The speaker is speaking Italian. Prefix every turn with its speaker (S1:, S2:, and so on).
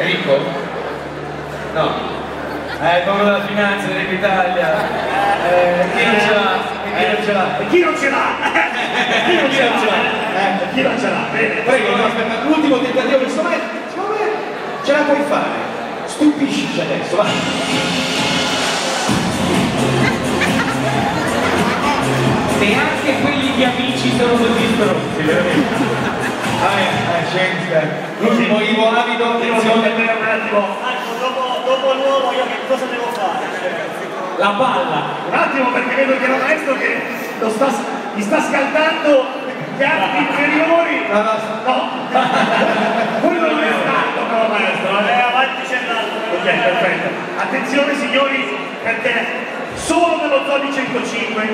S1: È ricco? No. Eh, quello della finanza dell'Italia. Eh, chi non ce l'ha? E chi non ce l'ha?
S2: E chi non ce l'ha? chi non ce l'ha? Eh, chi non ce l'ha? Bene.
S1: Prego, no, aspetta, l'ultimo tentativo che secondo me, secondo me ce la puoi fare. Stupiscici adesso, va. Neanche quelli di amici sono così stronzi, veramente. Ah, eh, scienza. L'ultimo Ivo Avido, attenzione.
S2: vedere un attimo.
S3: Ecco, dopo, dopo l'uomo io che cosa devo fare?
S1: La palla.
S2: Un attimo perché vedo che il maestro che lo sta, gli sta scaldando gli arti inferiori.
S1: No, no,
S2: No, quello non è stato però maestro.
S3: Eh,
S2: Eh.
S3: avanti c'è l'altro.
S2: Ok, perfetto. Attenzione signori, perché solo nello Zodi 105